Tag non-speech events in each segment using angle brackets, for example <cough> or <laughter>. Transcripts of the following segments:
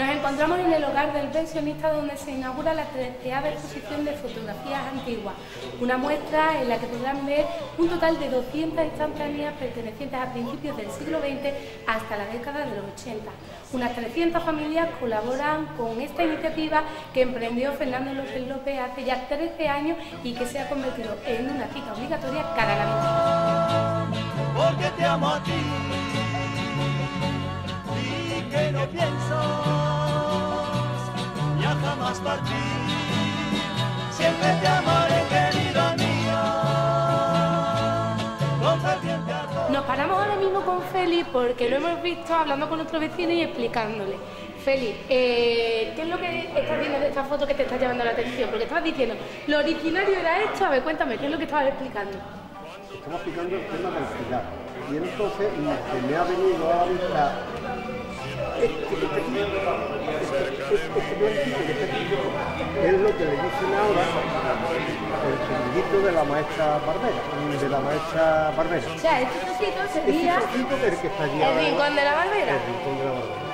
Nos encontramos en el hogar del pensionista donde se inaugura la tercera exposición de fotografías antiguas, una muestra en la que podrán ver un total de 200 instantáneas pertenecientes a principios del siglo XX hasta la década de los 80. Unas 300 familias colaboran con esta iniciativa que emprendió Fernando López López hace ya 13 años y que se ha convertido en una cita obligatoria cada año. Porque Siempre te amaré, querida mía. Nos paramos ahora mismo con Félix porque lo hemos visto hablando con nuestro vecino y explicándole. Félix, eh, ¿qué es lo que estás viendo de esta foto que te está llamando la atención? Porque estabas diciendo, lo originario era esto, a ver, cuéntame, ¿qué es lo que estabas explicando? Estamos explicando el tema del cigarro. Y entonces me ha venido a la vista es lo que le dicen ahora el chiringuito de la maestra Barbera, de la maestra Barbera. O sea, este trocito sería este el, que está allí el rincón de la Barbera. El rincón de la Barbera.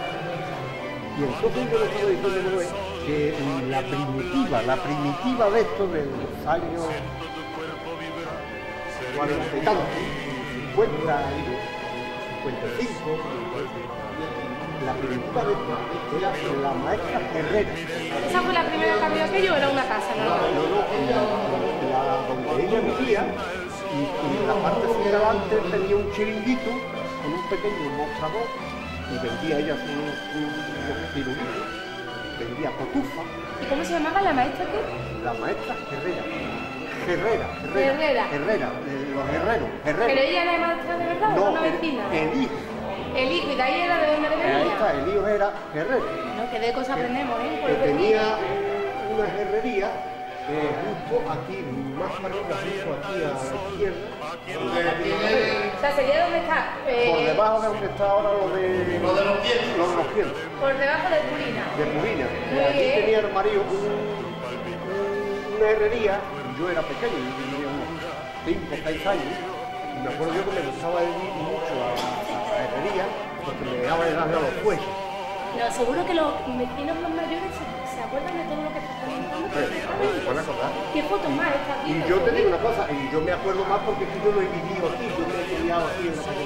Y el yo le estaba diciendo es que la primitiva, la primitiva de esto de los años 40 y tanto, 50, 55, la primitiva de era la maestra Herrera. ¿Esa fue la primera que abrió aquello o era una casa? No, no, no, la, donde ella vivía y, la parte de antes tenía un chiringuito con un pequeño mostrador y vendía ella unos, unos vendía cotufa. ¿Y cómo se llamaba la maestra qué? La maestra Herrera. Herrera, Herrera. Herrera. Herrera, eh, los herreros, herreros. ¿Pero ella era maestra de verdad o una vecina? El hijo, y de ahí era de donde venía. Ahí está, el hijo era herrero. No, que de cosas aprendemos, ¿eh? que tenía una herrería eh, justo aquí, más arriba, justo aquí a la izquierda. O sea, sería donde está. Eh... Por debajo de donde está ahora lo de, lo de los pies. Lo de los pies. Por debajo de Purina. De Purina. aquí tenía el marido una herrería, yo era pequeño, yo tenía unos 5 o 6 años, y me acuerdo yo que me gustaba ir mucho a porque me dejaba de a los cuellos. No, seguro que los vecinos más mayores se, acuerdan de todo lo que estás comentando. acordar. ¿Qué fotos más estás viendo? Y yo te digo una cosa, y yo me acuerdo más porque yo lo he vivido aquí, yo me he criado aquí en la calle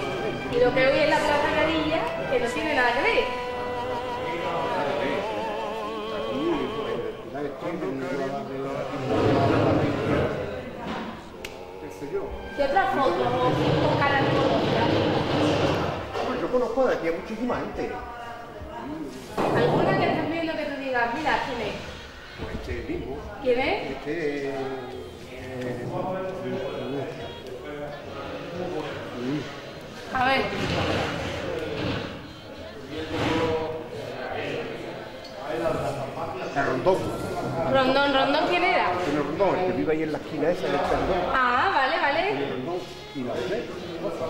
Y lo que hoy es la Plaza Carilla, que no tiene nada que ver. ¿Qué otra foto con cara conozco de aquí a muchísima gente. ¿Alguna que estés viendo que tú digas, mira, quién es? Pues este mismo. ¿Quién es? Este. Eh, a ver. Rondón. Rondón, Rondón, ¿quién era? El Rondón, el que vive ahí en la esquina esa del Rondón. Ah, vale, vale. El Rondón y la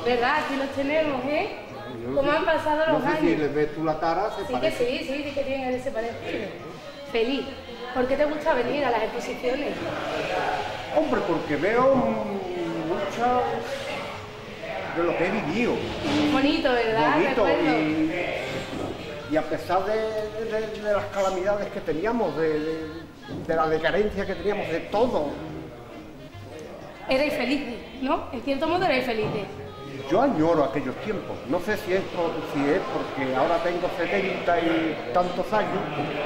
¿Verdad? Aquí los tenemos, ¿eh? ¿Cómo han pasado los no sé años? Si ves tú la cara, se sí parece. que sí, sí, sí que tienen ese parecido. Feliz. ¿Por qué te gusta venir a las exposiciones? Hombre, porque veo mucha de lo que he vivido. Bonito, ¿verdad? Bonito y, y, a pesar de, de, las calamidades que teníamos, de, de, la decadencia que teníamos, de todo. Eres feliz, ¿no? En cierto modo eres feliz yo añoro aquellos tiempos. No sé si es, si es porque ahora tengo 70 y tantos años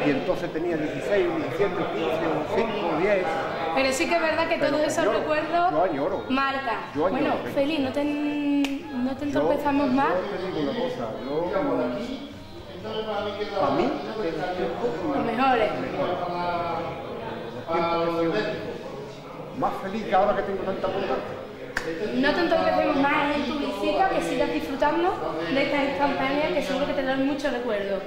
y entonces tenía 16, 17, 15, 5, 10. Pero sí que es verdad que todos esos recuerdos yo añoro. marca. Yo añoro, bueno, Feliz, no te, no te entorpezamos más. Yo te digo una cosa, yo, para mí, los mejores. Más feliz que ahora que tengo tanta abundancia. No te entorpecemos más en tu que sigas disfrutando de estas instantáneas que seguro que te dan mucho recuerdo.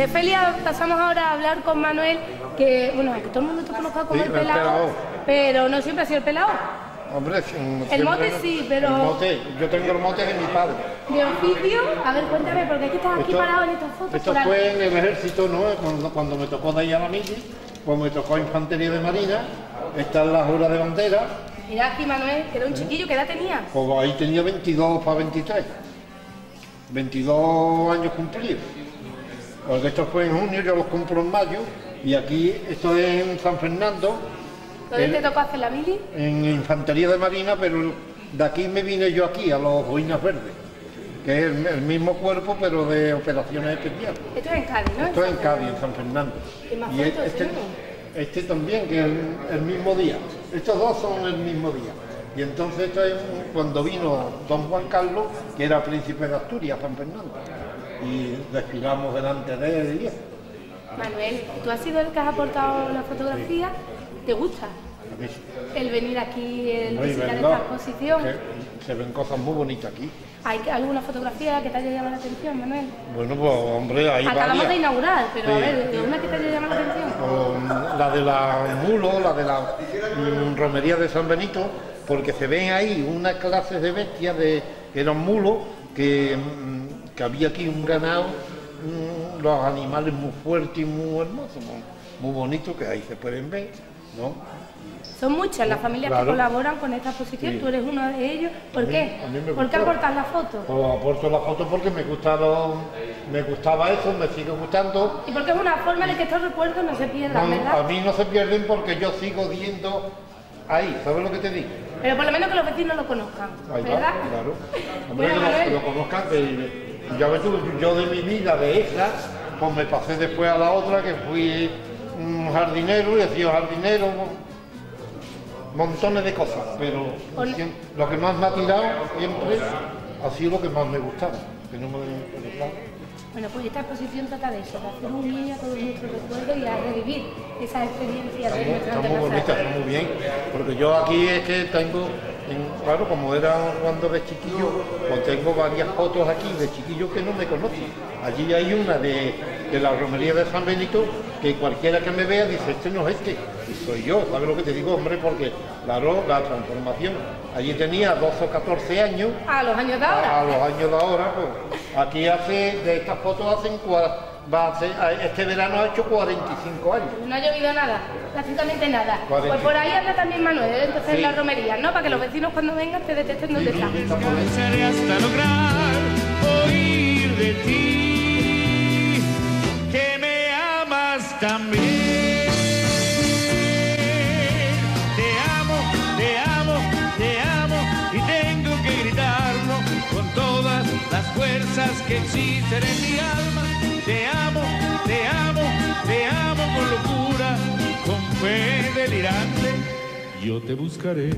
Oh, De Felia pasamos ahora a hablar con Manuel, que bueno, que todo el mundo te conozca como Sí, el el pelado, pero no siempre ha sido el pelado. Hombre, El mote sí, pero- El mote, yo tengo el mote de mi padre. De oficio, a ver, cuéntame, porque que estás aquí Esto- parado en estas fotos Esto fue en el ejército, ¿no? Cuando, cuando me tocó de ahí a la mili, pues me tocó infantería de marina, esta es la jura de bandera, Mira aquí Manuel, que era un chiquillo, ¿qué edad tenía? pues ahí tenía 22 para 23. 22 años cumplidos. Porque esto fue en junio, yo los cumplo en mayo, y aquí, esto es en San Fernando, ¿Dónde El- te tocó hacer la mili? en infantería de marina, pero de aquí me vine yo aquí, a los Boinas Verdes, que es el, el mismo cuerpo, pero de operaciones especiales. Esto es en Cádiz, ¿no? Esto es en Cádiz, en San Fernando. ¿Qué más Y fotos este, tenemos? este también, que es el, el mismo día. Estos dos son el mismo día. Y entonces esto es cuando vino don Juan Carlos, que era príncipe de Asturias, San Fernando. Y desfilamos delante de él. Manuel, tú has sido el que has aportado la fotografía, ¿te gusta? El venir aquí, el No, y visitar verdad, esta exposición. que se ven cosas muy bonitas aquí. ¿Hay alguna fotografía que te haya llamado la atención, Manuel? Bueno, pues hombre, hay Acabamos varias. de inaugurar, pero a ver, ¿una que te haya llamado la atención? la de la mulo, la de la mm, romería de San Benito, porque se ven ahí una clase de bestias de que eran mulos, que, mm, que había aquí un ganado, los animales muy fuertes y muy hermosos, muy, muy bonitos, que ahí se pueden ver, ¿no? Son muchas las familias que colaboran con esta exposición, Sí. tú eres uno de ellos. ¿Por A mí- qué? a mí me ¿Por qué aportas la foto? Pues aporto la foto porque me gustaron, me gustaba eso, me sigue gustando. Y porque es una forma de que estos recuerdos no se pierdan, No, a ¿verdad? mí no se pierden porque yo sigo viendo ahí, ¿sabes lo que te digo? Pero por lo menos que los vecinos lo conozcan, Ahí va, ¿verdad? claro. <laughs> Que lo- Manuel. que lo, conozcan, ya ves tú, yo de mi vida de esa, pues me pasé después a la otra, que fui un jardinero y he sido jardinero, montones de cosas, pero lo que más me ha tirado siempre ha sido lo que más me gustaba, que no me Bueno, pues esta exposición trata de eso, de hacer un guiño a todos nuestros recuerdos y a revivir esas experiencias de nuestra está muy bonita, está muy bien, porque yo aquí es que tengo, claro, como era cuando de chiquillo, pues tengo varias fotos aquí de chiquillos que no me conocen. Allí hay una de, de la romería de San Benito, que cualquiera que me vea dice, este no es este, y soy yo, ¿sabes lo que te digo, hombre? Porque, claro, la transformación, allí tenía 12 o 14 años, A los años de a, a ahora. los años de ahora, pues, aquí hace, de estas fotos hacen, va a hacer- este verano ha hecho 45 años. No ha llovido nada, prácticamente nada. Pues por ahí anda también Manuel, entonces Sí. en la romería, ¿no? Para que los vecinos cuando vengan te detesten dónde están. Cansaré hasta lograr oír de ti que me amas también. Fuerzas que existen en mi alma. Te amo, te amo, te amo con locura, con fe delirante. Yo te buscaré.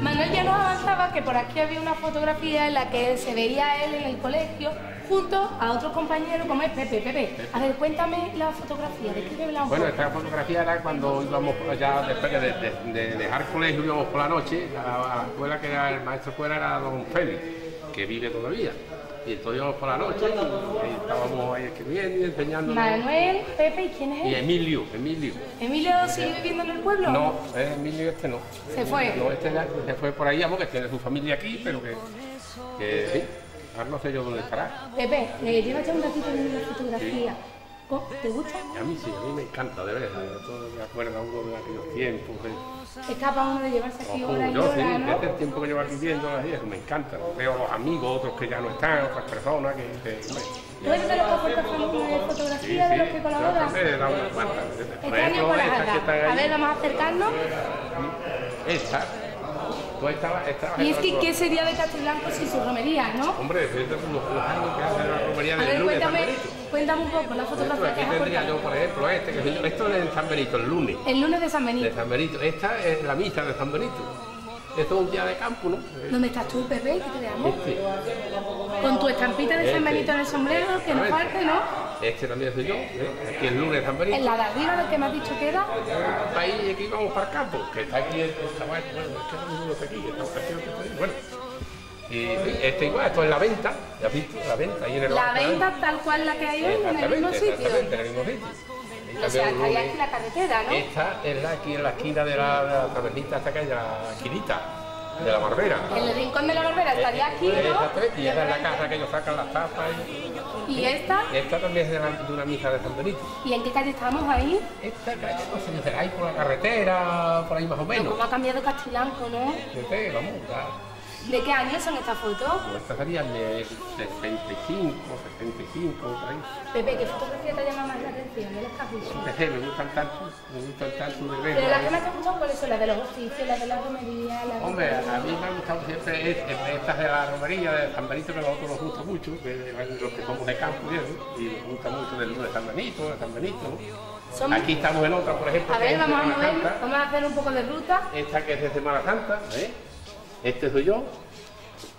Manuel ya nos avanzaba que por aquí había una fotografía en la que se veía a él en el colegio junto a otro compañero como es Pepe. Pepe, a ver, cuéntame la fotografía, descríbela un Bueno, poco. esta fotografía era cuando íbamos ya después de, de- de dejar colegio, íbamos por la noche a, a la escuela que era el maestro escuela era don Félix, que vive todavía. Y entonces íbamos por la noche y, estábamos ahí escribiendo y enseñando. Manuel, Pepe, ¿y quién es Y? Emilio, Emilio. ¿Emilio sigue viviendo en el pueblo? No, eh, Emilio este no. Se fue. No, este ya se fue por ahí, vamos, que tiene su familia aquí, pero que, que sí. Ahora no sé yo dónde estará. Pepe, eh, llévate un ratito en la fotografía. ¿Te gusta? A mí sí, a mí me encanta, de verdad. Todo me acuerda uno de aquellos tiempos. de- Es capaz uno de llevarse aquí Ojo, hora y yo sí, ¿no? desde el tiempo que llevo aquí viendo las ideas, me encanta. Veo los amigos, otros que ya no están, otras personas que... que ¿Tú eres de los que aportas de sí, fotografía de los que yo también he dado unas cuantas. Por ejemplo, estas que están A ver, vamos a acercarnos. esta, tú estabas... estabas Y es que, ¿qué sería de Castiblanco sin su romería, no? Hombre, son los, los años que hace la romería ver, lunes cuéntame, cuéntame un poco la Esto, fotografía que aquí tendría yo, por ejemplo, este, que se- esto es en San Benito, el lunes. El lunes de San De Benito. San Benito. Esta es la misa de San Benito. Esto es un día de campo, ¿no? ¿Dónde estás tú, Pepe? Que te veamos. Este, Con tu estampita de San Este. Benito en el sombrero, que no falte, ¿no? Este también soy yo. ¿eh? Aquí el lunes Benito. En la de arriba, lo que me has dicho que era. Ahí aquí vamos para el campo, que está aquí el, chaval, bueno, es que está aquí, que bueno. Y este igual, esto es la venta, ya has visto, la venta ahí en el La venta tal cual la que hay hoy, en el mismo sitio. exactamente, en el mismo sitio. O sea, también estaría lunes- aquí la carretera, ¿no? Esta es la aquí en la esquina de la, de la tavernita hasta acá, de la esquinita, de la barbera. El rincón de la barbera estaría aquí, ¿no? Exactamente, y esa es la casa que ellos sacan las tapas. Y, ¿Y esta? esta también es de, la- de una misa de San Benito. ¿Y en qué calle estamos ahí? Esta calle, no sé, será ahí por la carretera, por ahí más o Pero menos. cómo ha cambiado Castilanco, ¿no? Vamos. ¿De qué años son estas fotos? Pues esta sería de 65, 65, por ahí. Pepe, ¿qué fotografía te llama más la atención de las me gustan tanto, me gustan tanto de ver. Pero las que más te han gustado, ¿cuáles son? Las de los oficios, las de la romería, las de... Hombre, a mí me ha gustado siempre es- es- estas de la romería de San Benito, que a nosotros nos gusta mucho, que los que somos de campo y eso, y nos gusta mucho del de San Benito, de San Benito. Son- Aquí estamos en otra, por ejemplo, A ver, vamos a mover, vamos a hacer un poco de ruta. Esta que es de Semana Santa, ¿eh? Este soy yo.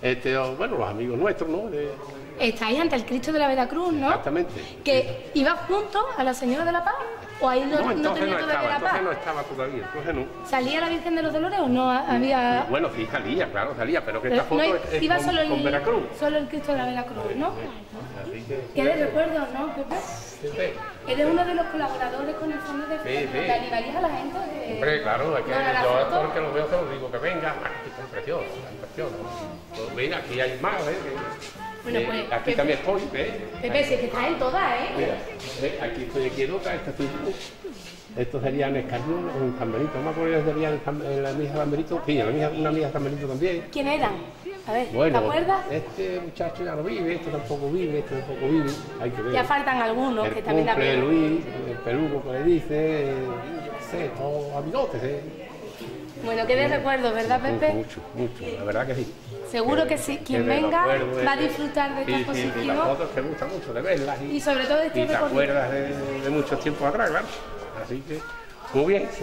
Este, oh, bueno, los amigos nuestros, ¿no? De- Estáis ante el Cristo de la Veracruz, ¿no? Exactamente. Que ibas juntos a la Señora de la Paz. ¿O ahí no, No, no entonces tenía no todavía estaba, la Paz? entonces no estaba todavía, entonces no. ¿Salía la Virgen de los Dolores o no había...? Bueno, sí, salía, claro, salía, pero que Pero esta no foto hay- es, es iba con, solo el, Veracruz. Solo el Cristo de la Veracruz, ¿no? Así que, Qué de recuerdos, ¿no, Pepe? Eres uno de los colaboradores con el fondo de, Sí, sí. animaliza a la gente. de- Hombre, claro, es que yo porque los veo se los digo que venga, ah, que están preciosos, están preciosos. Pues mira, aquí hay más, ¿eh? Bueno, que pues, aquí Pepe. también estoy, ¿ves? Pepe, si es que estás en todas, ¿eh? Mira, aquí estoy aquí en otra, esta estoy. Estos serían en Escarnón o en San Benito. No me acuerdo si serían en, la San Benito. Sí, en la misa, una San Benito también. ¿Quién eran? A ver, Bueno, ¿te acuerdas? este muchacho ya no vive, este tampoco vive, este tampoco vive. Hay que ver. Ya faltan algunos el que también cumple. Luis, el peluco que le dice, eh, qué sé, todos amigotes, ¿eh? Bueno, qué de recuerdos, ¿verdad, Pepe? Mucho, mucho, la verdad que sí. Seguro que sí. Quien que venga acuerdo va a disfrutar de esta sí, sí, sí, las fotos te gusta mucho de verlas y, Y sobre todo este y te acuerdas de, de muchos tiempos atrás, claro. Así que, muy bien. <laughs>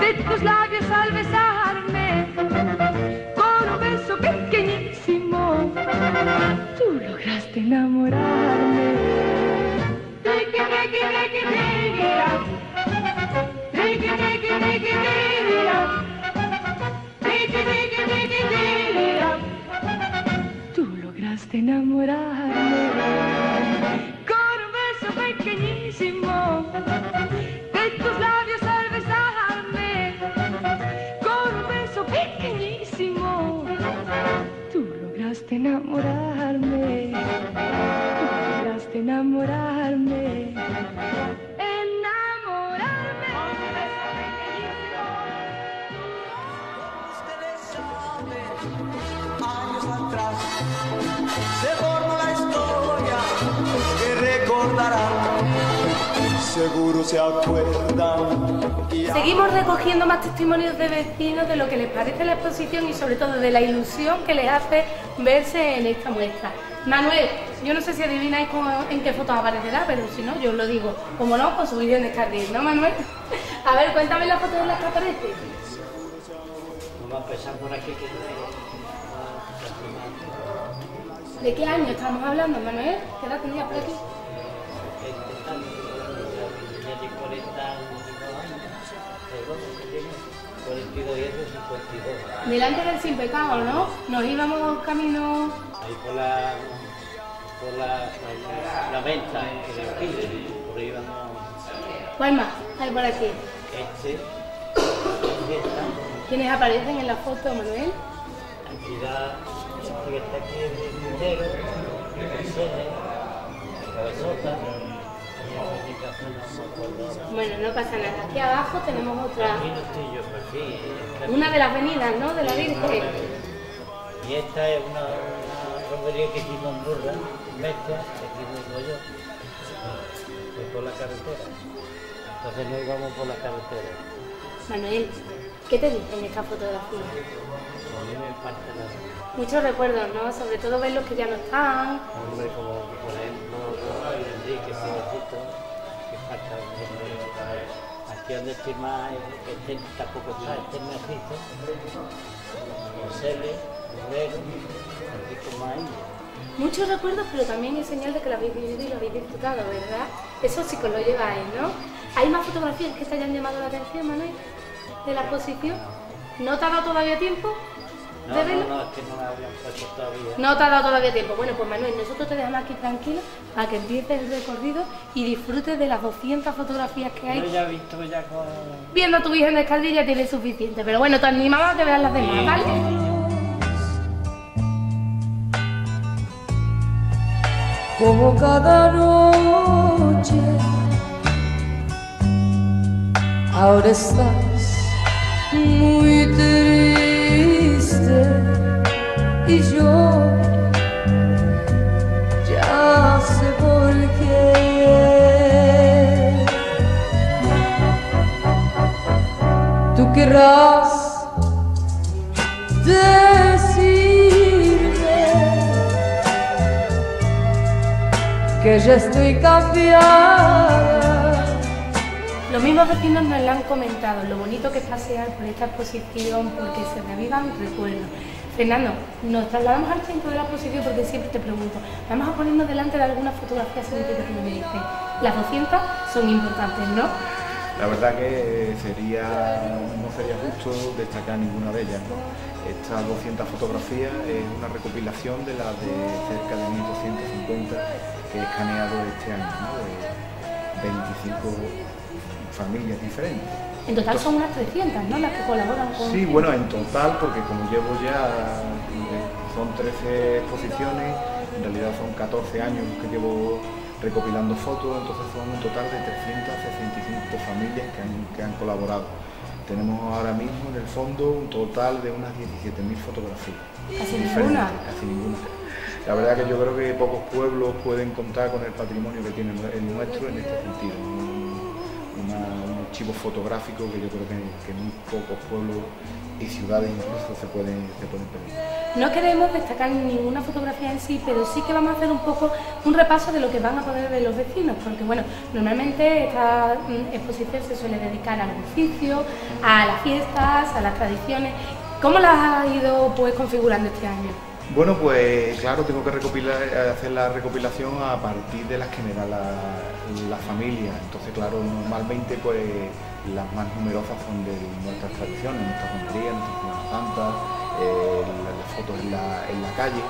de tus labios al besarme con un beso pequeñísimo tú lograste enamorarme Lograste enamorarme Seguro se acuerdan. Y Seguimos recogiendo más testimonios de vecinos de lo que les parece la exposición y sobre todo de la ilusión que les hace verse en esta muestra. Manuel, yo no sé si adivináis cómo- en qué fotos aparecerá, pero si no, yo os lo digo. Como no, con su vídeo en Descarril, ¿no, Manuel? <laughs> A ver, cuéntame las fotos de las que aparece. Vamos a empezar por aquí que ¿De qué año estamos hablando, Manuel? ¿Qué edad tendrías por aquí? Delante del sin pecado, ¿no? Nos íbamos camino... Ahí por la por la, la, venta en el por ahí vamos ¿Cuál más hay por aquí? este, esta, ¿Quiénes aparecen en la foto, Manuel? que está aquí el el Cabezota, Bueno, no pasa nada. Aquí abajo tenemos otra... No Una de las venidas, ¿no? De la Virgen. Y esta es una, romería que hicimos en Burra, en Mesta, que aquí vivo yo, pues por la carretera. Entonces nos íbamos por la carretera. Manuel, ¿qué te dicen esta fotografía? A mí me parte la Muchos recuerdos, ¿no? Sobre todo ver los que ya no están. hombre como por ejemplo Enrique Silvecito, que aquí donde este tampoco este es Rosele, Guerrero, Francisco Maíz. Muchos recuerdos, pero también es señal de que lo habéis vivido y lo habéis disfrutado, ¿verdad? Eso sí que lo lleváis, ¿no? ¿Hay más fotografías que te hayan llamado la atención, Manuel? De la exposición. ¿No te ha dado todavía tiempo? No, es que no habían puesto todavía. No te ha dado todavía tiempo. Bueno, pues Manuel, nosotros te dejamos aquí tranquilo para que empieces el recorrido y disfrutes de las 200 fotografías que Yo hay. ya he visto ya con... Viendo a tu Virgen de Escaldilla tiene suficiente. Pero bueno, te animamos a que veas las demás, ¿vale? como cada noche. Ahora estás muy triste y yo ya sé por qué. Tú querrás decirme que ya estoy cambiada. Mismos vecinos nos lo han comentado, lo bonito que es pasear por esta exposición porque se revivan recuerdos. Fernando, nos trasladamos al centro de la exposición porque siempre te pregunto, vamos a ponernos delante de algunas fotografías significativas que me dicen. Las 200 son importantes, ¿no? La verdad que sería, no sería justo destacar ninguna de ellas. ¿no? Estas 200 fotografías es una recopilación de las de cerca de 1250 que he escaneado este año, ¿no? de 25 familias diferentes. En total son unas 300, ¿no? Las que colaboran con... Sí, bueno, en total, porque como llevo ya, eh, son 13 exposiciones, en realidad son 14 años que llevo recopilando fotos, entonces son un total de 365 familias que han, que han colaborado. Tenemos ahora mismo en el fondo un total de unas 17.000 fotografías. Casi ninguna. Casi ninguna. La verdad que yo creo que pocos pueblos pueden contar con el patrimonio que tiene el nuestro en este sentido. Un, archivo fotográfico que yo creo que, que muy pocos pueblos y ciudades incluso se pueden, se pedir. No queremos destacar ninguna fotografía en sí, pero sí que vamos a hacer un poco un repaso de lo que van a poder ver los vecinos, porque bueno, normalmente esta mm, exposición se suele dedicar al oficio, a las fiestas, a las tradiciones. ¿Cómo las has ido pues configurando este año? Bueno, pues claro, tengo que hacer la recopilación a partir de las que me da la, familia. Entonces, claro, normalmente pues las más numerosas son de nuestras tradiciones, nuestras romerías, nuestras Semanas Santas, eh, la- las fotos en la, calle.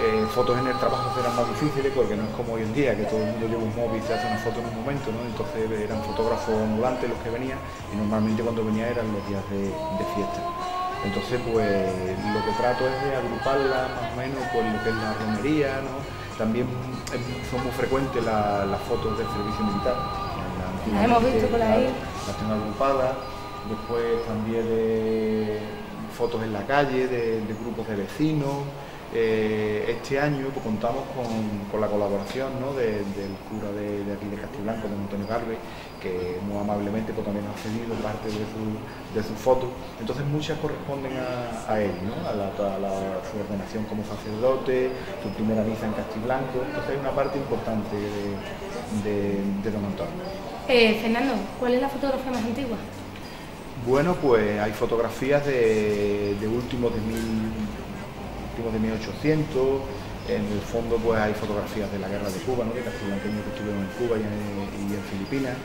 Eh, fotos en el trabajo serán más difíciles porque no es como hoy en día, que todo el mundo lleva un móvil y se hace una foto en un momento. Entonces eran fotógrafos ambulantes los que venían y normalmente cuando venía eran los días de fiesta. Entonces, pues lo que trato es de agruparla más o menos por lo que es la romería, ¿no? También son muy frecuentes la- las fotos del servicio militar. Las hemos visto por ahí. Las tengo agrupadas. Después también de fotos en la calle, de, de grupos de vecinos. Eh, este año pues, contamos con, con la colaboración ¿no? de- del cura de, de aquí de Castiblanco, de Antonio Garbe, que muy amablemente pues, también ha cedido parte de, su, de sus fotos. Entonces muchas corresponden a, a él, ¿no? a, la, a la- su ordenación como sacerdote, su primera misa en Castiblanco. Entonces hay una parte importante de, de, de don Antonio. Eh, Fernando, ¿cuál es la fotografía más antigua? Bueno, pues hay fotografías de, de últimos de, mil, de 1800. En el fondo pues hay fotografías de la guerra de Cuba, ¿no? de castiblanqueños que estuvieron en Cuba y en, Filipinas.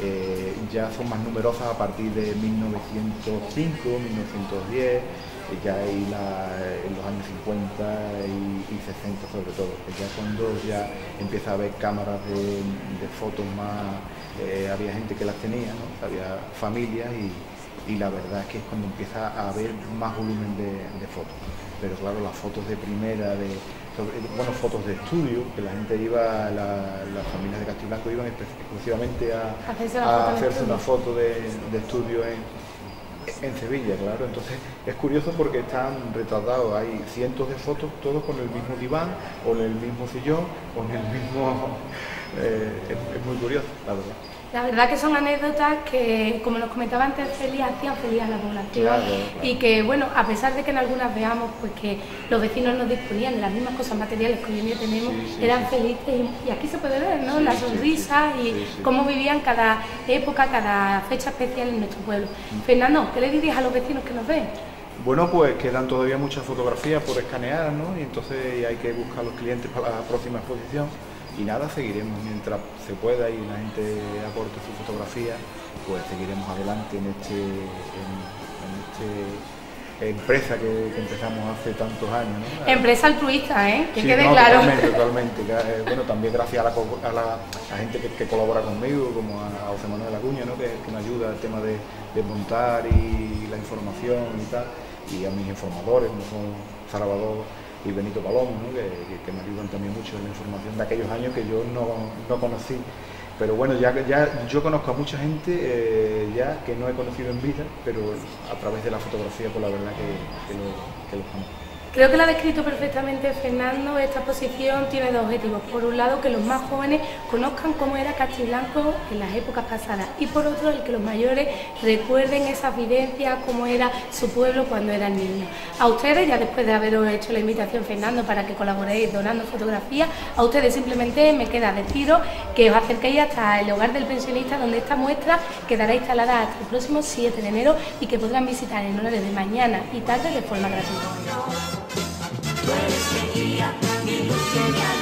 Eh, ya son más numerosas a partir de 1905, 1910, eh, ya hay la- en los años 50 y, y 60 sobre todo, ya cuando ya empieza a haber cámaras de, fotos más, eh, había gente que las tenía, ¿no? había familias y, y la verdad es que es cuando empieza a haber más volumen de fotos. Pero claro, las fotos de primera, de sobre- bueno, fotos de estudio, que la gente iba, la- las familias de Castiblanco iban espe- exclusivamente a, a hacerse una foto de, de estudio en, en Sevilla, claro. Entonces es curioso porque están retratados, hay cientos de fotos, todos con el mismo diván, o en el mismo sillón, o en el mismo... <laughs> eh, es, es muy curioso, la verdad. La verdad que son anécdotas que, como nos comentaba antes Celia, hacían feliz a la población Claro, claro. y que, bueno, a pesar de que en algunas veamos pues que los vecinos nos disponían de las mismas cosas materiales que hoy en día tenemos, Sí, sí, eran sí. felices y, y aquí se puede ver, ¿no? Sí, la sí, sonrisa y sí, sí. cómo vivían cada época, cada fecha especial en nuestro pueblo. Fernando, ¿qué le dirías a los vecinos que nos ven? Bueno, pues quedan todavía muchas fotografías por escanear, ¿no? Y entonces hay que buscar los clientes para la próxima exposición. Y nada, seguiremos mientras se pueda y la gente aporte su fotografía, pues seguiremos adelante en este, en, en este empresa que, que empezamos hace tantos años, ¿no? Empresa altruista, ¿eh? Que Sí, quede no, claro. Totalmente, totalmente. Eh, bueno, también gracias a la, a la- a gente que, que colabora conmigo, como a, José Manuel Acuña, ¿no? que, que me ayuda el tema de, de montar y la información y tal, y a mis informadores, como son Salvador y Benito Palomo, ¿no? que, que- me ayudan también mucho en la información de aquellos años que yo no, no conocí. Pero bueno, ya, ya yo conozco a mucha gente eh, ya que no he conocido en vida, pero a través de la fotografía, pues la verdad que, que, lo, que. Creo que lo ha descrito perfectamente Fernando. Esta exposición tiene dos objetivos. Por un lado, que los más jóvenes conozcan cómo era Castiblanco en las épocas pasadas. Y por otro, el que los mayores recuerden esas vivencias, cómo era su pueblo cuando eran niños. A ustedes, ya después de haberos hecho la invitación, Fernando, para que colaboréis donando fotografías, a ustedes simplemente me queda deciros que os acerquéis hasta el hogar del pensionista, donde esta muestra quedará instalada hasta el próximo 7 de enero y que podrán visitar en horario de mañana y tarde de forma gratuita. Tú